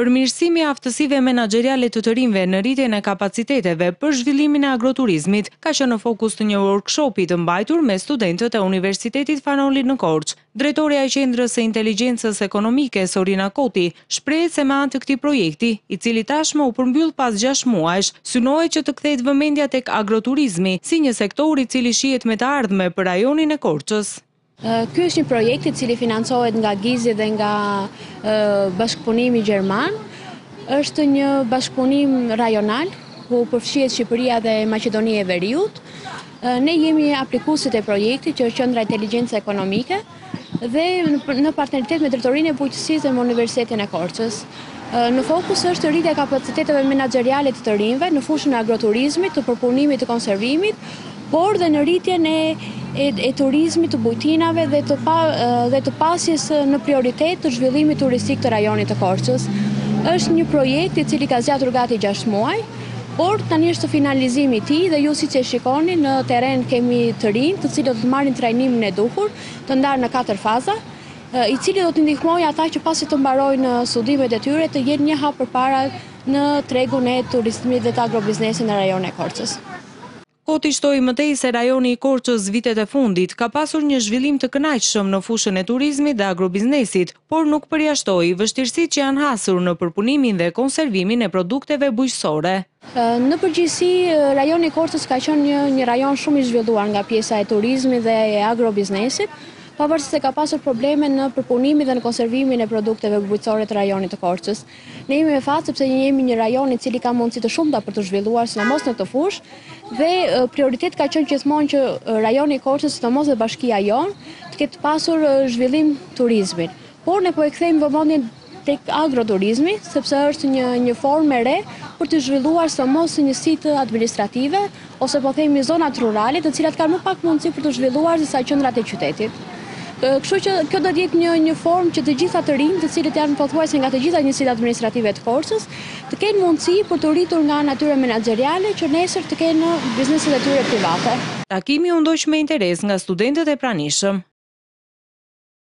Përmirësimi i aftësive menaxheriale të të rinjve në rritjen e kapaciteteve për zhvillimin e agroturizmit ka qenë në fokus të një workshopi të mbajtur me studentët e Universitetit Fan Noli në Korçë. Drejtorja e Qendrës së Inteligjencës Ekonomike, Sorina Koti, shprehet se me anë të këtij projekti, i cili tashmë u përmbyll pas gjashtë muajsh, synohet që të kthehet vëmendja tek agroturizmi si një sektor i cili shihet me të ardhme për rajonin e Korçës. Ky është një projekt i cili financohet nga GIZ-i dhe nga bashkëpunimi gjerman. Është një bashkëpunim rajonal ku përfshihet Shqipëria dhe Maqedonia e Veriut. Ne jemi aplikuesit e projektit që është Qendra e Inteligjencës Ekonomike dhe në partneritet me Drejtorinë e Bujqësisë dhe me Universitetin e Korçës. Në fokus është rritja e kapaciteteve menaxheriale të të rinjve në fushën e agroturizmit, të përpunimit, të konservimit, por dhe në rritjen e e turizmit të bujtinave dhe të pa, dhe të pasjes në prioritet të zhvillimit turistik të rajonit të Korçës. Është një projekt i cili ka zgjatur gati 6 muaj, por tani është finalizimi i tij dhe ju siç e shikoni në terren kemi të rinj, të cilët do të marrin trajnimin e duhur, të ndarë në katër faza i cili do të ndihmojë ata që pasi të mbarojnë studimet e tyre të jenë një hap përpara në tregun e turizmit dhe të agrobiznesit në rajonin e Korçës. Koti shtoi më tej se rajoni i Korçës vitet e fundit ka pasur një zhvillim të kënaqshëm në fushën e turizmit dhe agrobiznesit, por nuk përjashtoi vështirësi që janë hasur në përpunimin dhe konservimin e produkteve bujqësore. Në përgjithësi, rajoni i Korçës ka qenë një një rajon shumë i zhvilluar nga pjesa e turizmit dhe e agrobiznesit, pavarësisht se ka pasur probleme në përpunimin dhe në konservimin e produkteve bujqësore të rajonit të Korçës. Ne jemi me fat sepse jemi një rajon i cili ka mundësi të shumta për t'u zhvilluar, sidomos në këtë fushë, dhe prioritet ka qenë gjithmonë që rajoni i Korçës, sidomos dhe bashkia jonë, të ketë pasur zhvillim turizmin. Por ne po e kthejmë vëmendjen tek agroturizmi, sepse është një një formë e re për të zhvilluar sidomos njësitë administrative, ose po themi zonat rurale, të cilat kanë më pak mundësi për t'u zhvilluar se sa qendrat e qytetit. Kështu që kjo do të jetë një një formë që të gjithë ata të rinj, të cilët janë pothuajse nga të gjitha njësitë administrative të Korçës, të kenë mundësi për t'u rritur nga ana e tyre menaxheriale që nesër të kenë bizneset e tyre private. Takimi u ndoq me interes nga studentët e pranishëm.